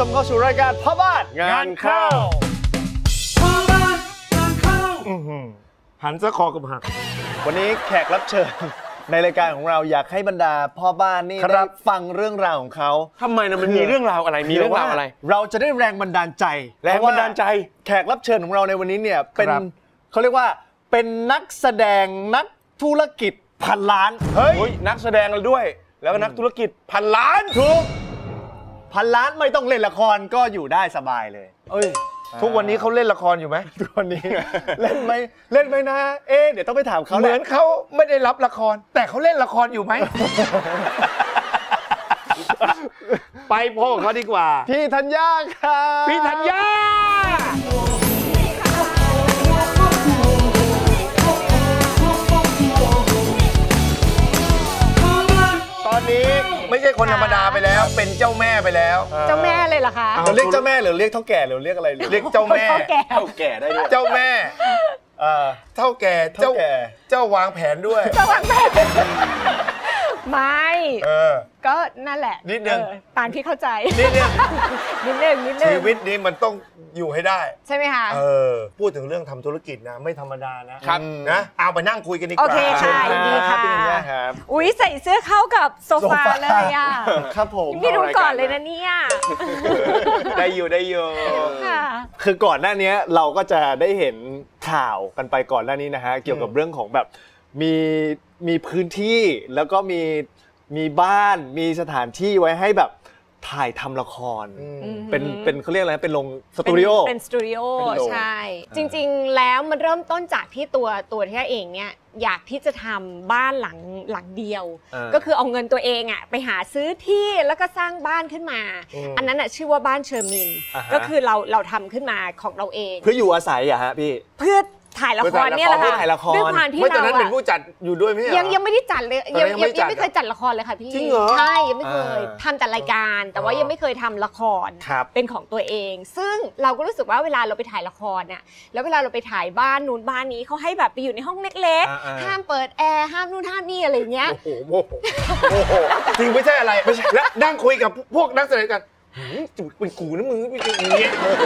ชมเข้าสู่รายการพ่อบ้านงานเข้าอื้อหือหันซะคอกับหัก วันนี้แขกรับเชิญในรายการของเราอยากให้บรรดาพ่อบ้านนี่ครัได้บฟังเรื่องราวของเขาทำไมนะมันมีเรื่องราวอะไรมีเรื่องราวอะไร เราจะได้แรงบันดาลใจแรงบันดาลใจ แขกรับเชิญของเราในวันนี้เนี่ยเป็นครับเขาเรียกว่าเป็นนักแสดงนักธุรกิจพันล้านเฮ้ยนักแสดงเราด้วย แล้วก็นักธุรกิจพันล้านทุก พันล้านไม่ต้องเล่นละครก็อยู่ได้สบายเลย เอ้ย ทุกวันนี้เขาเล่นละครอยู่ไหมทุกวันนี้ เล่นไหมเล่นไหมนะ เอ๊ะเดี๋ยวต้องไปถามเขาเหแหมือละนเขาไม่ได้รับละคร แต่เขาเล่นละครอยู่ไหม ไปพบกับเขาดีกว่า พี่ธัญญาค่ะพี่ธัญญา อนนี้ไม่ใช่คนธรรมดาไปแล้ว เป็นเจ้าแม่ไปแล้ว เจ้าแม่เลยเหรอคะ เราเรียกเจ้าแม่หรือเรียกเท่าแก่หรือเรียกอะไรหรือเรียกเจ้าแม่ เท่าแก่เท่าแก่ได้ด้วยเจ้าแม่เออเท่าแก่เท่าแก่เจ้าวางแผนด้วยจะวางแผน ไม่เออ ก็นั่นแหละนิดนึง เออตามที่เข้าใจนี่เนี่ยนิดนึงนิดนึชีงวิตนี้มันต้องอยู่ให้ได้ ใช่ไหมคะ เออ พูดถึงเรื่องทำธุรกิจนะ ไม่ธรรมดานะครับ นะเอาไปนั่งคุยกันดีกโอว่าเคค่ะเชิญยินดีค่ะ พี่ธัญญาครับ อุ้ยใส่เสื้อเข้ากับโซฟาเลยอะครับผมพี่ดูก่อนเลยนะเนี่ยได้อยู่ได้อยู่ ค่ะ คือก่อนหน้านี้เราก็จะได้เห็นข่าวกันไปก่อนหน้านี้นะฮะ เกี่ยวกับเรื่องของแบบมี มีพื้นที่แล้วก็มีมีบ้านมีสถานที่ไว้ให้แบบถ่ายทำละคร เป็นเป็นเขาเรียกอะไรนะเป็นโรงสตูดิโอเป็นเป็นสตูดิโอเป็นโรง ใช่ จริงๆ แล้วมันเริ่มต้นจากที่ตัวตัวที่เองเนี่ยอยากที่จะทำบ้านหลังหลังเดียวอ่าก็คือเอาเงินตัวเองอะไปหาซื้อที่แล้วก็สร้างบ้านขึ้นมา อืมอันนั้นอะชื่อว่าบ้านเชอร์มิน อ่าฮะ ก็คือเราเราทำขึ้นมาของเราเอง เพื่ออยู่อาศัยอะฮะพี่ เพื่อ ถ่ายละครเนี่ยแหละเพื่อค่ะถ่ายละครด้วยความที่ไม่ตอนเรานั้นเป็นอะผู้จัดอยู่ด้วยไหมเหรอยังยังไม่ได้จัดเลยตอนนั้ยังนยังไม่ยังจัดไม่เคยจัดละครเลยค่ะพี่จริงเหรอใช่ยังไม่เคยอ่าทำแต่รายการ แต่ว่าอ๋อยังไม่เคยทำละครครับเป็นของตัวเอง ซึ่งเราก็รู้สึกว่าเวลาเราไปถ่ายละครน่ะแล้วเวลาเราไปถ่ายบ้านนู้นบ้านนี้เขาให้แบบไปอยู่ในห้องเล็กอ่าๆๆห้ามเปิดแอร์ห้ามนู่นห้ามนี่อะไรเงี้ยโอ้โหโมโหโมโหจริงไม่ใช่อะไรไม่ใช่แล้วนั่งคุยกับพวกนักแสดงกันหืมจุดเป็นกูนะมึงไม่ใช่อย่างเงี้ยโมโห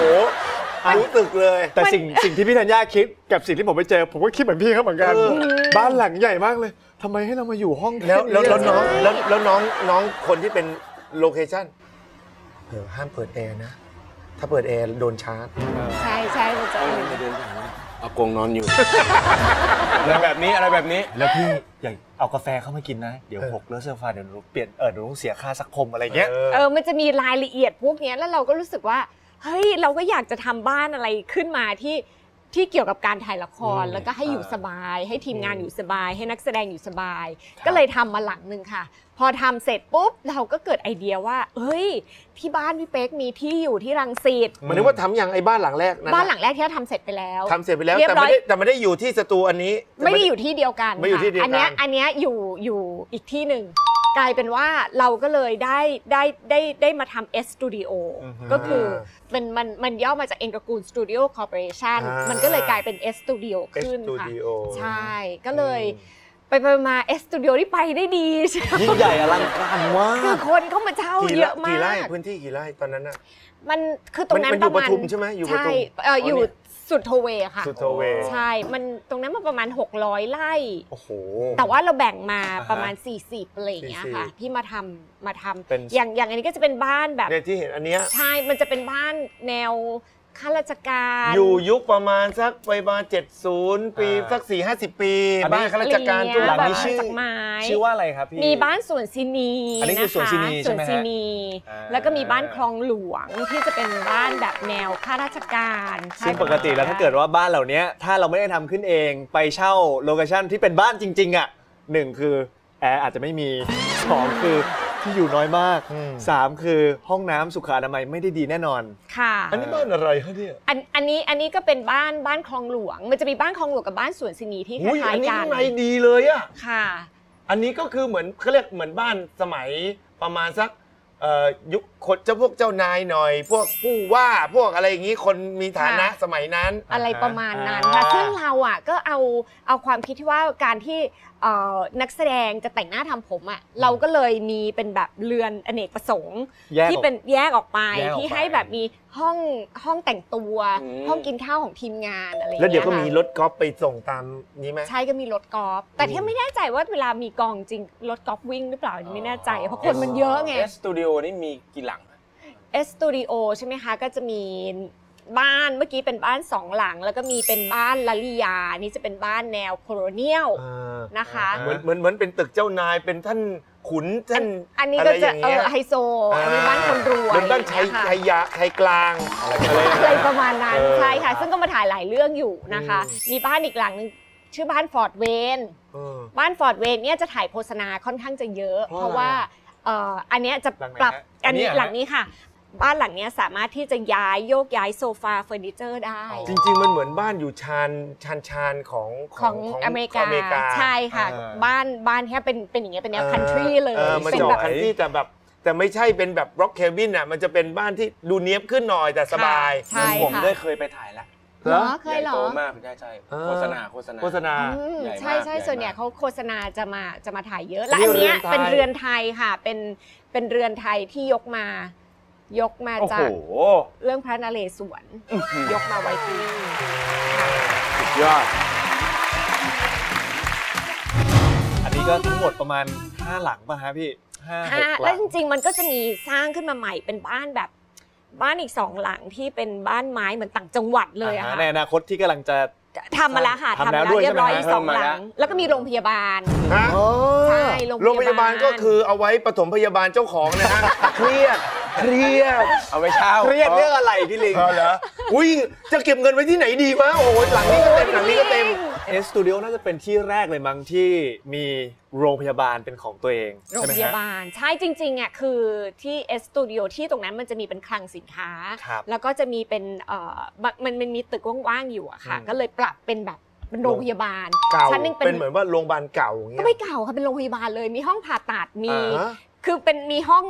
รู้สึกเลย แต่สิ่งสิ่งที่พี่ธัญญาคิดกับสิ่งที่ผมไปเจอ ผมก็คิดเหมือนพี่เขาเหมือนกันเออบ้านหลังใหญ่มากเลยทำไมให้เรามาอยู่ห้องแล้วแล้วแล้วค่น้องแล้วแล้วน้องน้องคนที่เป็น location เออห้ามเปิดแอร์นะ ถ้าเปิดแอร์โดนชาร์จใช่ใช่มันจะอากงนอนอยู่อะไรแบบนี้อะไรแบบนี้แล้วพี่อย่าเอากาแฟเข้ามากินนะ เดี๋ยวหกแล้วเสื้อฟ้าเดี๋ยวหนูเปลี่ยนเออหนูต้องเสียค่าสักคมอะไรเงี้ยเออมันจะมีรายละเอียดพวกเนี้ยแล้วเราก็รู้สึกว่า เฮ้ยเราก็อยากจะทำบ้านอะไรขึ้นมาที่ที่เกี่ยวกับการถ่ายละครอืมแล้วก็ให้อยู่สบาย ให้ทีมงานอืมอยู่สบาย ให้นักแสดงอยู่สบาย ก็เลยทำมาหลังหนึ่งค่ะ พอทำเสร็จปุ๊บเราก็เกิดไอเดียว่า เฮ้ย ที่บ้านพี่เป๊กมีที่อยู่ที่รังสิตมันนึกว่าทำอย่างไอ้บ้านหลังแรกนะบ้านหลังแรกที่เราทำเสร็จไปแล้วทำเสร็จไปแล้วเรียบแต่ร้ไม่อยได้แต่ไม่ได้อยู่ที่สตูอันนี้ ไม่ได้อยู่ที่เดียวกันไม่อยู่ที่เดียวกันอันเนี้ยอันเนี้ยอยู่อยู่อีกที่หนึ่ง กลายเป็นว่าเราก็เลยได้ได้ได้ได้มาทำ S Studio ก็คือเป็นมันมันย่อมาจากเองกกูล Studio Corporation อ่ามั มันก็เลยกลายเป็น S Studio เอสขึ้นตูค่ะ ดิโอใช่ก็เลยไปไปมา S Studio ที่ไปได้ดีใช่ไหมยิ่งใหญ่อลังการมาคือก คนเข้ามาเช่ากี่เยไร่อะมากี่ไร่ก พื้นที่กี่ไร่ตอนนั้นน่ะมันคือตรงนั้นมันอยู่ประมาณปทุมใช่ไหมอยู่ปทุม ใช่เอออยู่อ๋อเนี่ย สุดโทเวค่ะ สุดโทเวใช่ มันตรงนั้นมันประมาณ 600ไร่ โอ้โห แต่ว่าเราแบ่งมาอ่าฮะประมาณ 40อะไรอย่างเงี้ยค่ะ40ที่มาทำมาทำเป็น อย่างอย่างอันนี้ก็จะเป็นบ้านแบบ เนี่ยที่เห็นอันเนี้ย ใช่ มันจะเป็นบ้านแนว ข้าราชการ อยู่ยุคประมาณสักไปประมาณ70 ปีอ่าสัก 4 50 ปี อันนี้ บ้านข้าราชการอะไรทุกเงี้ยหลังบ้านี้นชื่อจากไม้ ชื่อว่าอะไรครับพี่ มีบ้านสวนซินีอันนี้คือสวนซินีะคะใช่ไหมฮะสวนซินีอ่า แล้วก็มีบ้านคลองหลวงที่จะเป็นบ้านแบบแนวข้าราชการซึ่งปกติแล้วถ้าเกิดว่าบ้านเหล่านี้ถ้าเราไม่ได้ทำขึ้นเองไปเช่า location ที่เป็นบ้านจริง ๆ อะหนึ่งคือแอร์อาจจะไม่มีสองคือ ที่อยู่น้อยมากอืม สามคือห้องน้ำสุขอนามัยไม่ได้ดีแน่นอน ค่ะ อันนี้บ้านอะไรฮะเนี่ย อันอันนี้อันนี้ก็เป็นบ้านบ้านคลองหลวง มันจะมีบ้านคลองหลวงกับบ้านสวนสินีที่คอุ้ยล้าอัยนนี้ๆกัข้านงในดีเลยอะค่ะ อันนี้ก็คือเหมือนเขาเรียกเหมือนบ้านสมัยประมาณสัก เอ่อยุคคนเจ้าพวกเจ้านายหน่อย พวกผู้ว่าพวกอะไรอย่างนี้คนมีฐานะค่ะสมัยนั้น อะไรประมาณนั้นอ่าค่ะ ซึ่งเราอะก็เอาเอาความคิดที่ว่าการที่เอ่อนักแสดงจะแต่งหน้าทำผมอะเราก็เลยมีเป็นแบบเรือนอเนกประสงค์แยกออกที่เป็นแยกออกไปแยกออกไป ที่ให้แบบมีห้องห้องแต่งตัว อืม ห้องกินข้าวของทีมงานอะไรอย่างแล้วเงี้ยเดี๋ยวก็มีค่ะรถกอล์ฟไปส่งตามนี้ไหม ใช่ก็มีรถกอล์ฟแต่ที่อืมไม่แน่ใจว่าเวลามีกองจริงรถกอล์ฟวิ่งหรือเปล่าไม่แน่ใจเพราะคนมันเยอะไง เอสตูดิโอนี่มีกี่หลัง เอสตูดิโอใช่ไหมคะ ก็จะมีบ้านเมื่อกี้เป็นบ้านสองหลัง แล้วก็มีเป็นบ้านลาลิยา นี่จะเป็นบ้านแนว colonial อ่านะคะ เหมือนเหมือนเหมือนเป็นตึกเจ้านายเป็นท่านขุนท่าน อันนี้ก็จะไรย่างเองี้ยอไฮโซอันนี้บ้านคนรวยเป็นบ้านชัยค่ะชัยยะชัยกลางอะไรอะไรประมาณนั้นเออ ใช่ค่ะ ซึ่งก็มาถ่ายหลายเรื่องอยู่นะคะอืมมีบ้านอีกหลังหนึงชื่อบ้านฟอร์ดเวน เออ บ้านฟอร์ดเวนเนี่ยจะถ่ายโฆษณาค่อนข้างจะเยอะ เพราะเพราะว่า เอ่ออันเนี้ยจะหลังไหนปรับฮะอันนี้อันนี้เหรอหลังนี้ค่ะ บ้านหลังเนี้ยสามารถที่จะย้ายโยกย้ายโซฟาเฟอร์นิเจอร์ได้ จริง ๆ มันเหมือนบ้านอยู่ชานชานชานของของอเมริกาอเมริกาใช่ค่ะ อ่า บ้านบ้านแค่เป็นเป็นอย่างเงี้ยเป็นแนวออคันทรีเลยออมันเป็นจะอแบอบ กคันทรีแต่แบบ แต่ไม่ใช่เป็นแบบร็อกเคบินอะมันจะเป็นบ้านที่ดูเนี้ยบขึ้นหน่อยแต่สบายใช่ ผมค่ะได้เคยไปถ่ายแล้ว เหรอเคยเหรใญ่อโตมากใช่ใช่เออโฆษณาโฆษณา โฆษณา อืมใหญ่มากใช่ใช่ใหญ่ส่วนใหญ่มากเขาโฆษณาจะมาจะมาถ่ายเยอะ และนี่อันเนี้ยเรือนไทย เป็นเรือนไทยค่ะ เป็นเป็นเรือนไทยที่ยกมา ยกมาโอ้จาโห กเรื่องพระนเรศวรยกมาไว้ที่นี่ค่ะสุดยอด อันนี้ก็ทั้งหมดประมาณ 5 หลังป่ะฮะพี่ห้าหอ่ากหแล้ลัวงจริง ๆ มันก็จะมีสร้างขึ้นมาใหม่เป็นบ้านแบบ บ้านอีกสองหลังที่เป็นบ้านไม้เหมือนต่างจังหวัดเลยอะอ่าฮะค่ะ ในอนาคตที่กำลังจะ ทำมาแล้วค่ะทำทำแล้แล้ววด้วยเรียบร้อยใช่ไหมอีกสองเพิ่มมาหแล้ลัวงแล้วก็มีโรงพยาบาล ฮะใช่โรงโรงพยาบาลก็คือเอาไว้ปฐมพยาบาลเจ้าของนะฮะ เครียด เครียด เอาไปเช่า เครียดเรื่องอะไร พี่ลิงเออเหรออุ้ยจะเก็บเงินไว้ที่ไหนดีวะโอ้ยหลังนี้ก็เต็มหลังนี้ก็เต็มเอสตูดิโอน่าจะเป็นที่แรกเลยมั้งที่มีโรงพยาบาลเป็นของตัวเองโรงใช่ไหมพยาฮะบาลใช่จริงๆอะคือที่เอสตูดิโอที่ตรงนั้นมันจะมีเป็นคลังสินค้าครับแล้วก็จะมีเป็นเอ่อมันมันมีตึกว่างๆอยู่อะค่ะอืมก็เลยปรับเป็นแบบเป็นโรงพยาบาลเก่าชั้นหนึงเป็เป็นนเหมือนว่าโรงพยาบาลเก่าอย่างก็เงี้ยไม่เก่าค่ะเป็นโรงพยาบาลเลยมีห้องผ่าตัดมีฮะ คือเป็นมีห้อง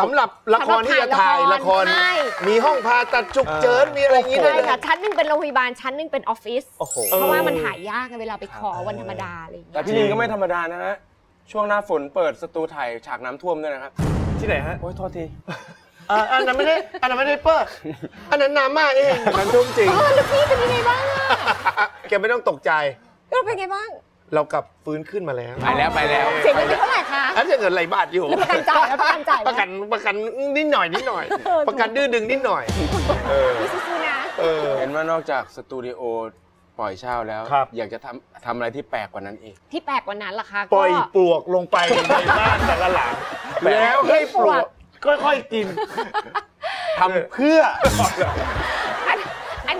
สำหรับละครที่จะถ่ายละคร ใช่ มีห้องผ่าตัดฉุกเฉินมีอะไรอย่างงี้ด้วใช่ยนะ ค่ะชั้นหนึงเป็นโรงพยาบาลชั้นหนึงเป็นออฟฟิศโอ้โห เพราะว่ามันถ่ายยากไงเวลาไปขอวันธรรมดาอะไรอย่างแต่เงี้ยพี่ลิงก็ไม่ธรรมดานะฮะ ช่วงหน้าฝนเปิดสตูถ่ายฉากน้ำท่วมด้วยนะครับ ที่ไหนฮะโอ้ยโทษที อ่าอันนั้นไม่ได้อันนั้นไม่ได้เปิดอันนั้นน้ำมาเองนั้นทุ่มจริงเออแล้วพี่เป็นยังไงบ้างอะแกไม่ต้องตกใจเราเป็นไงบ้าง เรากลับฟื้นขึ้นมาแล้วไปแล้วไปแล้วเสียเงินไปเท่าไหร่คะอันจะเกิดอะไรบาทอยู่แล้วประกันจ่ายแล้วประกันจ่ายไหมประกันประกันนิดหน่อยนิดหน่อยเออประกันดื้อดึงนิดหน่อยเออพี่สู้ๆนะเออเห็นว่านอกจากสตูดิโอปล่อยเช่าแล้วครับอยากจะทำทำอะไรที่แปลกกว่านั้นอีกที่แปลกกว่านั้นล่ะคะปล่อยก็ปลวกลงไปในบ้านแต่ละหลังแล้วให้ปลวกค่อยๆกินทำเพื่ออั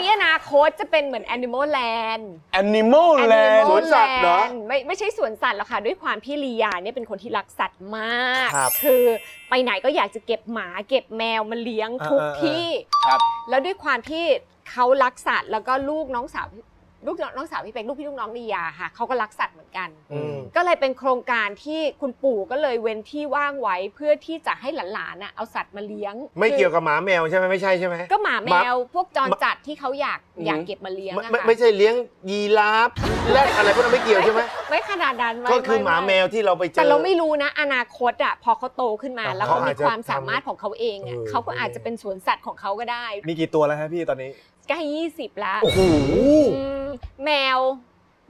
นอันนี้อนาคตจะเป็นเหมือน Animal Land Animal Land สวนสัตว์เหรอ Land ไม่ไม่ใช่สวนสัตว์หรอกค่ะ ด้วยความที่ลียาเนี่ยเป็นคนที่รักสัตว์มาก ครับคือไปไหนก็อยากจะเก็บหมาเก็บแมวมาเลี้ยงทุกอ่าๆๆที่ ครับ แล้วด้วยความที่เขารักสัตว์แล้วก็ลูกน้องสาว ลูกน้องสาวพี่เป็กลูกพี่ลูกน้องลียาค่ะเขาก็รักสัตว์เหมือนกัน อืม ก็เลยเป็นโครงการที่คุณปู่ก็เลยเว้นที่ว่างไว้เพื่อที่จะให้หลานๆน่ะเอาสัตว์มาเลี้ยงไม่เกี่ยวคือกับหมาแมวใช่ไหมไม่ใช่ใช่ไหม ก็หมาแมหมาวพวกจรจัดที่เขาอยากอืม อยากเก็บมาเลี้ยงไม่อะไม่ค่ะไม่ใช่เลี้ยงยีราฟแรดอะไรพวกนั้นไม่เกี่ยวใช่ไหมไม่ขนาดนั้นไก็คือหมาแมไวที่เราไปเจอ แต่เราไม่รู้นะ อนาคตอะพอเขาโตขึ้นมาอ่าแล้วเขาเขาอามีจจะความสามารถของเขาเองอะเออ เขาก็อาจจะเป็นสวนสัตว์ของเขาก็ได้ มีกี่ตัวแล้วฮะพี่ตอนนี้ ใกล้ยี่สิบแล้วโอ้โหอืมแมว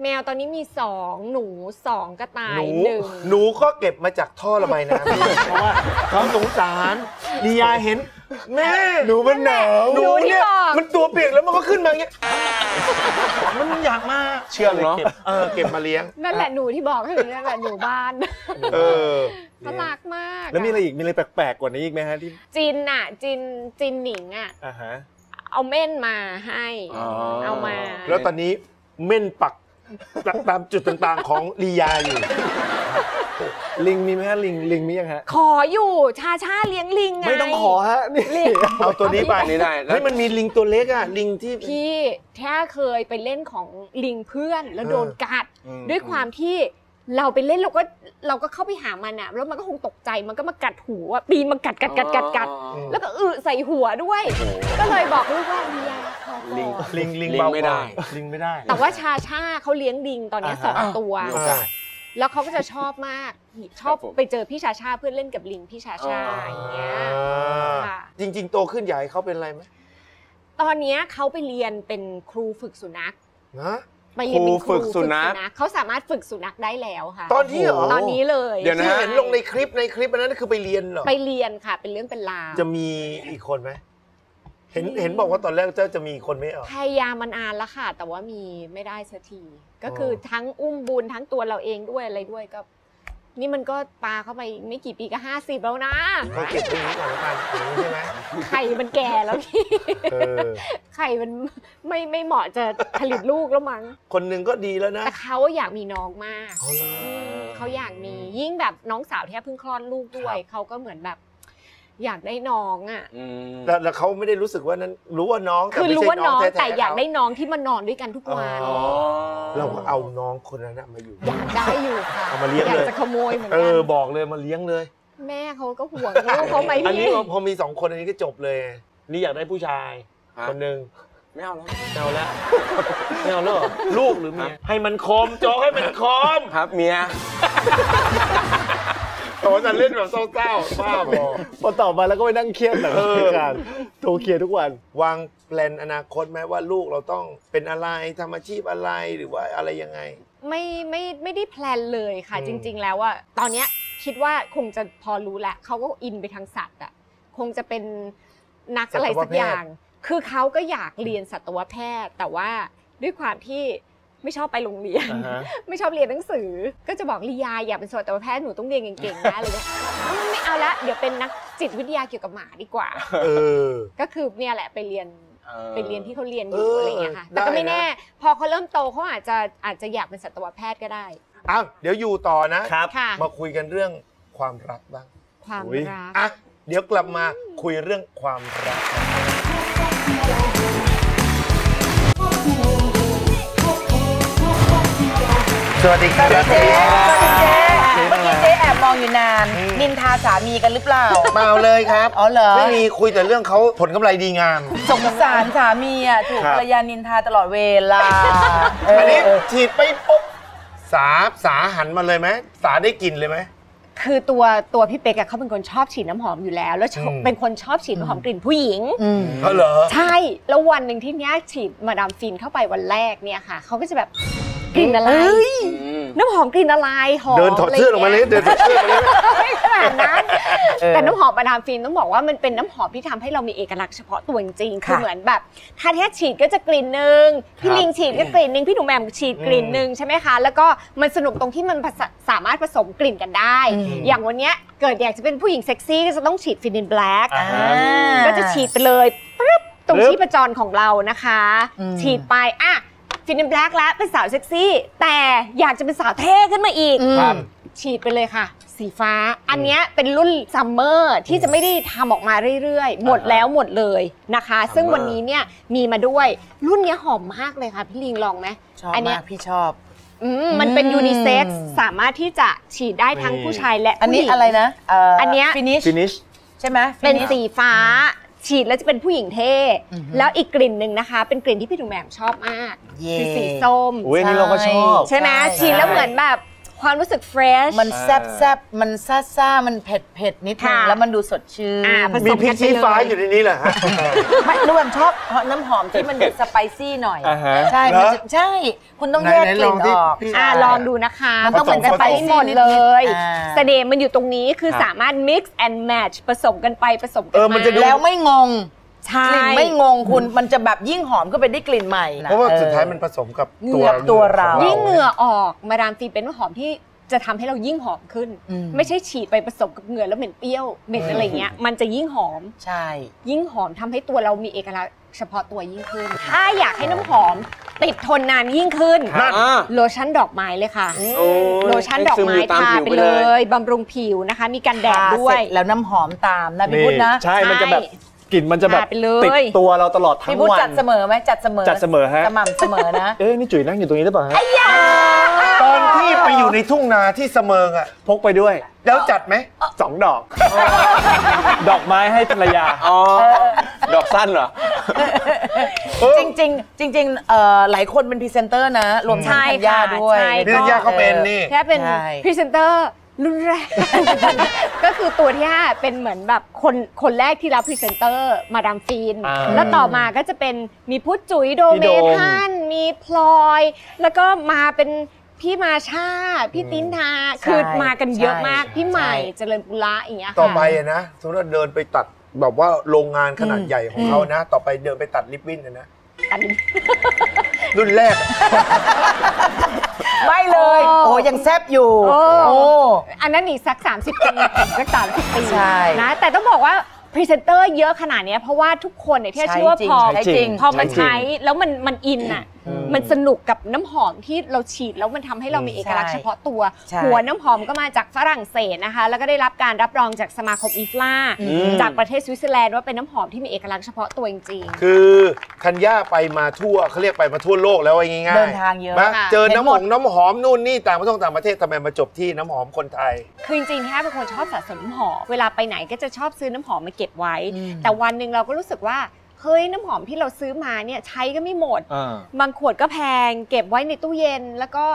แมวตอนนี้มีสองหนูสองกระต่าหยนูหนึ่งหนูก็เก็บมาจากท่อระบายน้ำเพราะว่าเขาสงสารลียาเห็น แม่หนูมันหนาวหนูที่เนี่ยบอกมันตัวเปียกแล้วมันก็ขึ้นมาอย่างเงี้ยมันอยากมาเชื่องเนอะก็บเออเก็บมาเลี้ยง นั่นแหละหนูที่บอกให้นั่นแหละหนูบ้านเออ น่ารักมากแล้วมีอะไรอีกมีอะไรแปลกๆกว่านี้อีกไหมฮะที่จินอะจินจินหนิงอะอ่าฮะ เอาเม่นมาให้ อ๋อเอามา แล้วตอนนี้เม่นปักตามจุดต่างๆของลียาอยู่ ลิงมีไหมฮะลิงลิงมียังฮะ ขออยู่ชาชาเลี้ยงลิงไง ไม่ต้องขอฮะนี่ลิง เอาตัวนี้ไปอันนี้ได้แล้ว เฮ้ยมันมีลิงตัวเล็กอะ ลิงที่ พี่แท้เคยไปเล่นของลิงเพื่อนแล้วโดนกัด อืม ด้วยความที่ เราไปเล่นเราก็เราก็เข้าไปหามันอะแล้วมันก็คงตกใจมันก็มากัดหูอะปีนมากัดกัดกัดกัดกัดอ๋อแล้วก็อึใส่หัวด้วย ก็เลยบอกลูกว่าเลียพอลิงก่อนลิงลิงลิงเบาไม่ได้ลิงไม่ได้ แต่ว่าชาชาเขาเลี้ยงลิงตอนเนี้ยอ่าสฮะองตัวมีโอกาสแล้วเขาก็จะชอบมากชอบครับผมไปเจอพี่ชาชาเพื่อนเล่นกับลิงพี่ชาชาอ๋อออย่างเงี้ยค่ะจริง ๆ โตขึ้นใหญ่เขาเป็นอะไรไหมตอนเนี้ยเขาไปเรียนเป็นครูฝึกสุนัขนะ ไปเรียนเป็นครูฝึกสุนัข เขาสามารถฝึกสุนัขได้แล้วค่ะ ตอนที่เหรอตอนนี้เลยเดี๋ยวนะที่ฮะ เห็นลงในคลิปในคลิปอันนั้นคือไปเรียนเหรอไปเรียนค่ะ เป็นเรื่องเป็นราวจะมีอีกคนไหมเห็นเห็นบอกว่าตอนแรกเจ้าจะมีคนไม่เอา พยายามมานานแล้วค่ะ แต่ว่ามีไม่ได้สักที ก็คือทั้งอุ้มบุญทั้งตัวเราเองด้วยอะไรด้วยก็ นี่มันก็ปาเข้าไปอีกไม่กี่ปีก็ห้าสิบแล้วนะเขาเก็บตรงนี้ก่อนแล้วกันอย่างนี้ใช่ไหมไข่มันแก่แล้วพี่ เออไข่มันไม่ไม่เหมาะจะผลิตลูกแล้วมั้ง คนหนึ่งก็ดีแล้วนะ แต่เขาอยากมีน้องมากเอาเลยอืมเขาอยากมียิ่งแบบน้องสาวที่เพิ่งคลอดลูกด้วยครับเขาก็เหมือนแบบ อยากได้น้องอะอืมแล้วแล้วเขาไม่ได้รู้สึกว่านั้นรู้ว่าน้องคือไม่รู้ใช่ว่าน้องท้ๆแต่อยากเขได้น้องที่มานอนด้วยกันทุกวันอ๋อเราก็เอาน้องคนนั้นน่ะมาอยู่อยากได้อยู่ค่ะเอามาเลี้ยงอยากเลยจะขโมยเหมือนเอกัอบอกเลยมาเลี้ยงเลย แม่เขาก็ห่วงลูกเขาไหมอันนี้พี่พอมีสองคนอันนี้ก็จบเลยนี่อยากได้ผู้ชาย ฮะ คนหนึ่งไม่เอาแล้ว ไม่เอาแล้วไม่เอาแล้วเหรอลูกหรือเมียให้มันคมโจกให้มันคม ครับเมีย โอ้จะเล่นแบบเศร้าๆบ้าบอพอตอบมาแล้วก็ไปนั่งเครียดแบบเออการโทรเคลียร์ทุกวัน วางแปลนอนาคตไหมว่าลูกเราต้องเป็นอะไรทำอาชีพอะไรหรือว่าอะไรยังไง ไม่ไม่ไม่ได้แพลนเลยค่ะ อืม จริง ๆ แล้วว่าตอนเนี้ยคิดว่าคงจะพอรู้แหละเขาก็อินไปทางสัตว์อะคงจะเป็นนักอะไรสักอย่าง คือเขาก็อยากเรียนสัตวแพทย์ แต่ว่าด้วยความที่ไม่ชอบไปโรงเรียนอ่าฮะไม่ชอบเรียนหนังสือ ก็จะบอกลียาอยากเป็นสัตวแพทย์หนูต้องเรียนเก่งๆนะอะไรเลยไม่เอาละเดี๋ยวเป็นนักจิตวิทยาเกี่ยวกับหมาดีกว่าเออก็คือเนี่ยแหละไปเรียนเออไปเรียนที่เขาเรียนอยู่เออออะไรอย่างเงี้ยค่ะได้แต่ก็ไม่นะแน่ พอเขาเริ่มโตเขาอาจจะอาจจะอยากเป็นสัตวแพทย์ก็ได้อ้าวเดี๋ยวอยู่ต่อนะครับค่ะมาคุยกันเรื่องความรักบ้างความอุ๊ยรักอะเดี๋ยวกลับมาคุยเรื่องความรัก สวัสดีครับเจ๊สวัสดีเจ๊เมื่อกี้เจ๊แอบมองอยู่นาน นินทาสามีกันหรือเปล่าเปล่าเลยครับ อ๋อเหรอ ไม่มีคุยแต่เรื่องเขาผลกำไรดีงาม สงสารสามีอะ ถูกครับภรรยานินทาตลอดเวลา อันนี้เออฉีดไปปุ๊บสาสาหันมาเลยไหม สาได้กลิ่นเลยไหม คือตัวตัวพี่เป๊กอะเขาเป็นคนชอบฉีดน้ำหอมอยู่แล้ว แล้วชอบอืม เป็นคนชอบฉีดน้ำหอมกลิ่นผู้หญิง อืม เขาเหรอ ใช่ แล้ววันหนึ่งที่เนี้ยฉีดมาดามฟินเข้าไปวันแรกเนี่ยค่ะ เขาก็จะแบบกลิ่นอะไร อืม น้ำหอมกลิ่นอะไรหอมเดินถอดเสื้อลงมาเลยะไรเดินถอดเสื้อลงมาเลยไม่ขนาดนั้นแต่น้ำหอมมาดามฟินต้องบอกว่ามันเป็นน้ำหอมที่ทำให้เรามีเอกลักษณ์เฉพาะตัวจริงๆคือค่ะเหมือนแบบถ้าแท้ฉีดก็จะกลิ่นหนึ่งพี่ครับลิงฉีดก็กลิ่นหนึ่งพี่หนูแหม่มฉีดกลิ่นหนึ่งใช่ไหมคะแล้วก็มันสนุกตรงที่มันผสสามารถผสมกลิ่นกันได้ อย่างวันเนี้ยเกิดอยากจะเป็นผู้หญิงเซ็กซี่ก็จะต้องฉีดฟินิน black อ่าก็จะฉีดไปเลยปึ๊บตรงปึ๊บชีพจรของเรานะคะอืมฉีดไปอะ ฟินิน black แล้วเป็นสาวเซ็กซี่ แต่อยากจะเป็นสาวเท่ขึ้นมาอีก ครับ ฉีดไปเลยค่ะ สีฟ้า อันเนี้ยเป็นรุ่น summer ที่จะไม่ได้ทำออกมาเรื่อยๆ หมดแล้วหมดเลยนะคะ ซึ่งวันนี้เนี่ยมีมาด้วยรุ่นเนี้ยหอมมากเลยค่ะ พี่ลิงลองไหมชอบอันเนี้มาย กพี่ชอบ อืมมันเป็นอืม ยูนิเซ็กซ์สามารถที่จะฉีดได้ทั้งผู้ชายและผู้หนี้ อะไรนะเอันเนี้ย finish finish ใช่ไหม เป็น finish สีฟ้า ฉีดแล้วจะเป็นผู้หญิงเท่ อือฮึ แล้วอีกกลิ่นหนึ่งนะคะ เป็นกลิ่นที่พี่หนูแหม่มชอบมากเย่คือสีส้ม อุ้ยอันนี้เราก็ชอบ ใช่ไหมใช่ ฉีดแล้วเหมือนแบบ ความรู้สึกเฟรช มันแซบแซบมันซ่าซ่ามันเผ็ดเผ็ดนิดนึงค่ะ แล้วมันดูสดชื่นอ่าผสมีพริกชี้ฟ้าอยู่ในนี้เหรอฮะ ไม่รู้แบบชอบน้ำหอมที่มันดูสไปซี่หน่อย อ่าฮะใช่เหรอมันจะใช่ คุณต้องแยกไหนกๆลลิ่องนดิออก พี่ อ่าลองดูนะคะมันต้องเหมือนจะผสมไปหมดเลย อ่า เสน่ห์มันอยู่ตรงนี้คือครับ สามารถ mix and match ผสมกันไปผสมกัเออมันจะดู แล้วไม่งง ใช่ กลิ่นไม่งงคุณมันจะแบบยิ่งหอมก็ไปได้กลิ่นใหม่นเพราะว่าออสุดท้ายมันผสมกับเหงื่ตัวอตัวเราของยิ่งเหงื่อออกมาดามฟินเป็นน้ำหอมที่จะทำให้เรายิ่งหอมขึ้นอืมไม่ใช่ฉีดไปผสมกับเหงื่อแล้วเหม็นเปรี้ยวเหม็นอะไรเงี้ยมันจะยิ่งหอมใช่ ยิ่งหอมทำให้ตัวเรามีเอกลักษณ์เฉพาะตัวยิ่งขึ้น ถ้าอยากให้น้ำหอมติดทนนานยิ่งขึ้นนั่นอ่าโลชั่นดอกไม้เลยค่ะโอ้ยโลชั่นดอกซึไม้ยู่ตทาผิวไปเลยบำรุงผิวนะคะ มีกันแดดทาด้วย เสร็จแล้วน้ำหอมตามนะพี่นี่พุทธนะ ใช่ มันจะแบบ กลิ่นมันจะแบบทาไปเลย ติดตัวเราตลอดทั้งวัน พี่พุทธจัดเสมอไหมจัดเสมอจัดเสมอฮะ สม่ำเสมอนะ เอ๊ะนี่จุ๋ยนั่งอยู่ตรงนี้หรือเปล่าฮะตอนที่ไปอยู่ในทุ่งนาที่สะเมิงอะ พกไปด้วยแล้วจัดไหม สองดอก ดอกไม้ให้ภรรยา อ๋อ ดอกสั้นเหรอ จริงๆจริงๆเอ่อหลายคนเป็นพรีเซนเตอร์นะ รวมทั้งใช่ธัญญาค่ะด้วยใช่พี่ธัญญาก็เป็นนี่ แค่เป็นใช่ พรีเซนเตอร์ รุ่นแรก ก็คือตัวที่ห้าเป็นเหมือนแบบคนคนแรกที่รับพรีเซนเตอร์มาดามฟินอ่าแล้วต่อมาก็จะเป็นมีพุทธจุ๋ยโดพี่เมโดมทันมีพลอย แล้วก็มาเป็นพี่มาชา พี่ตินทาคือมากันเยอะมากพี่ใหม่เจริญปุระอย่างเงี้ยค่ะ ต่อไปอะนะสมมติว่าเดินไปตัดแบบว่าโรงงานขนาดใหญ่ของเขานะ ต่อไปเดินไปตัดริบบิ้นอะนะ อันนี้รุ่นแรกอะไม่เลยโอ้โอ้ยังแซบอยู่โอ้โอ้ อันนั้นอีกสัก 30ปีอีกสัก30ปีใช่ นะแต่ต้องบอกว่าพรีเซนเตอร์เยอะขนาดเนี้ยเพราะว่าทุกคนเนี่ยที่ใช้เชื่อว่าจริงพอใช้จริงพอมันใช้จริงใช้แล้วมันมันอินอะ มันสนุกกับน้ำหอมที่เราฉีดแล้วมันทำให้เรามีเอกลักษณ์ใช่เฉพาะตัวใช่หัวน้ำหอมก็มาจากฝรั่งเศสนะคะ แล้วก็ได้รับการรับรองจากสมาคม IFRA จากประเทศสวิตเซอร์แลนด์ว่าเป็นน้ำหอมที่มีเอกลักษณ์เฉพาะตัวจริงคือธัญญาไปมาทั่วเขาเรียกไปมาทั่วโลกแล้วว่าง่ายๆเดินทางเยอะนะค่ะเจอเห็นน้ำหอม ดมน้ำหอมนู่นนี่ต่างประเทศต่างประเทศทำไมมาจบที่น้ำหอมคนไทย คือจริงๆแค่เป็นคนชอบสะสมน้ำหอม เวลาไปไหนก็จะชอบซื้อน้ำหอมมาเก็บไว้ แต่วันหนึ่งเราก็รู้สึกว่า เฮ้ยน้ำหอมที่เราซื้อมาเนี่ยใช้ก็ไม่หมด อ่า บางขวดก็แพง เก็บไว้ในตู้เย็น แล้วก็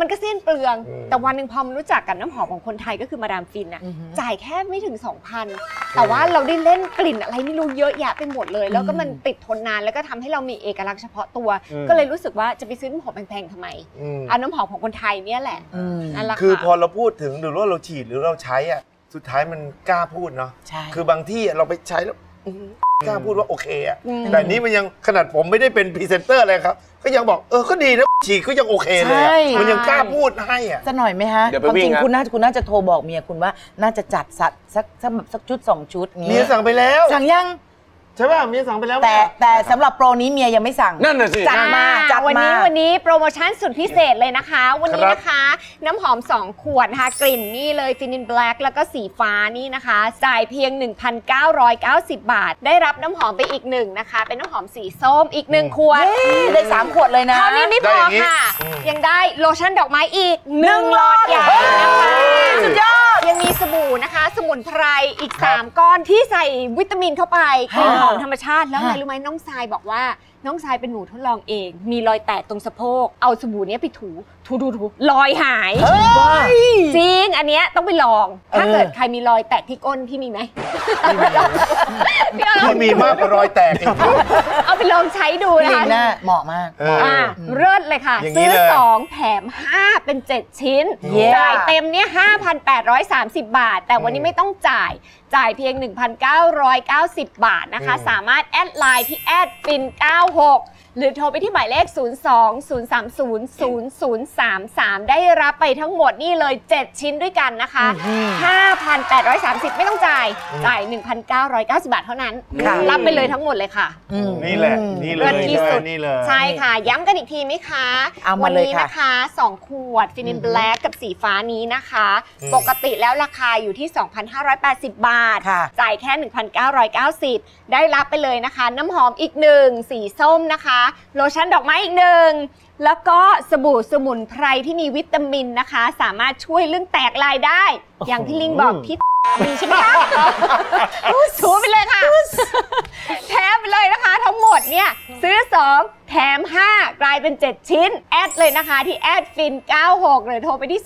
มันก็สิ้นเปลือง อืม แต่วันหนึ่งพอมันรู้จักกับน้ำหอมของคนไทยก็คือมาดามฟินอะอือฮึ จ่ายแค่ไม่ถึง 2,000 แต่ว่าเราได้เล่นกลิ่นอะไรไม่รู้เยอะแยะไปหมดเลย แล้วก็มันติดทนนานแล้วก็ทำให้เรามีเอกลักษณ์เฉพาะตัว อืม ก็เลยรู้สึกว่าจะไปซื้อน้ำหอมแพงๆทำไมอืมเอาน้ำหอมของคนไทยเนี่ยแหละอืมนั่นแหละคือค่ะพอเราพูดถึงหรือว่าเราฉีดหรือเราใช้อะ สุดท้ายมันกล้าพูดเนาะ ใช่คือบางที่เราไปใช้แล้วอื้อหือ กล้าพูดว่าโอเคอะอืมแต่นี้มันยังขนาดผมไม่ได้เป็นพรีเซนเตอร์เลยครับ ก็ยังบอกเออก็ดีนะฉีดก็ยังโอเคเลยอะใช่ มันยังกล้าพูดให้อะจะหน่อยไหมฮะเดี๋ยวไปความจริงวิ่งครับ คุณน่าคุณน่าจะโทรบอกเมียคุณว่าน่าจะจัดสักสักสักแบบสักชุดสองชุดงี้เมียสั่งไปแล้ว สั่งยัง ใช่ป่ะเมียสั่งไปแล้วแต่แต่สำหรับโปรนี้เมียยังไม่สั่ง นั่นน่ะสิ จัดมาจัดวันนี้มา วันนี้โปรโมชั่นสุดพิเศษเลยนะคะ วันนี้นะคะ น้ำหอม 2 ขวดนะคะกลิ่นนี่เลยฟินินแบล็กแล้วก็สีฟ้านี่นะคะจ่ายเพียง 1,990 บาท ได้รับน้ำหอมไปอีกหนึ่งนะคะ เป็นน้ำหอมสีส้มอีกหนึ่งขวดได้สามขวดเลยนะ เท่านี้ไม่พอค่ะ ยังได้โลชั่นดอกไม้อีกหนึ่งหลอดใหญ่นะคะสุดยอด ยังมีสบู่นะคะ สมุนไพรอีก 3 ก้อนที่ใส่วิตามินเข้าไปกลิ่นหอมธรรมชาติแล้วอะไรรู้ไหมน้องทรายบอกว่าน้องทรายเป็นหนูทดลองเอง มีรอยแตกตรงสะโพกเอาสบู่เนี้ยไปถู ถูถูถูรอยหายจริงอันเนี้ยต้องไปลอง ถ้าเกิดใครมีรอยแตกที่ก้นพี่มีไหมพี่เอาที่มีมากกว่ารอยแตกอีก เอาไปลองใช้ดูพี่นะลิคะนน่าเหมาะมาก เอออ่าเลิศเลยค่ะ อย่างนี้ซื้อ เลย 2 แถม 5 เป็น 7 ชิ้น เย้ จ่ายเต็มเนี่ย5,830 บาท แต่วันนี้ไม่ต้องจ่าย จ่ายเพียง 1,990 บาทนะคะ สามารถ add LINE ที่แอดฟิน 96 หรือโทรไปที่หมายเลข 02 030 0033 ได้รับไปทั้งหมดนี่เลย 7 ชิ้นด้วยกันนะคะ 5,830 ไม่ต้องจ่าย จ่าย 1,990 บาทเท่านั้น ค่ะ รับไปเลยทั้งหมดเลยค่ะอืมนี่แหละ นี่เลเลิศที่สุด นี่เลยใช่ค่ะ ย้ำกันอีกทีไหมคะ เอาวัมาเลยนี้ค่ะนะคะ 2 ขวดฟินินแบล็กกับสีฟ้านี้นะคะ ปกติแล้วราคาอยู่ที่ 2,580 บาท ค่ะ จ่ายแค่ 1,990 ได้รับไปเลยนะคะ น้ำหอมอีกหนึ่งสีส้มนะคะโลชั่นดอกไม้อีกหนึ่ง แล้วก็สบู่สมุนไพรที่มีวิตามินนะคะ สามารถช่วยเรื่องแตกลายได้ อย่างที่ลิงบอกที่มีใช่ไหมคะถูไปเลยค่ะ แถมไปเลยนะคะ ทั้งหมดเนี่ยซื้อ 2 แถม 5 กลายเป็น 7 ชิ้น add เลยนะคะ ที่แอดฟิน 96 หรือโทรไปที่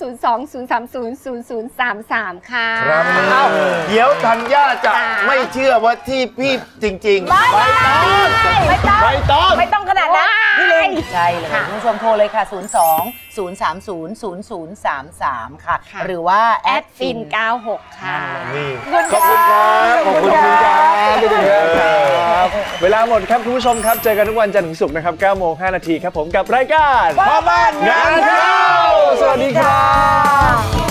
020300033 ค่ะ ครับเอาเดี๋ยวธัญญาจะจ้าไม่เชื่อว่าที่พี่จริงๆไม่ไม่ ไม่ต้อง ไม่ต้อง ไม่ต้องขนาดนั้นว้ายพี่ลินใช่เลยค่ะคุณผู้ชมโทรเลยค่ะ 02 030 0033 ค่ะ ค่ะหรือว่าแอแอดดฟิฟินน96 ค่ะ นี่ขอบคุณครับขอบคุณครับขอบคุณครับขอบคุณครับ เวลาหมดครับคุณผู้ชมครับ เจอกันทุกวันจันทร์ถึงศุกร์นะครับ9โมง5นาทีครับผมกับรายการพ่อบ้านงานเข้าสวัสดีครับ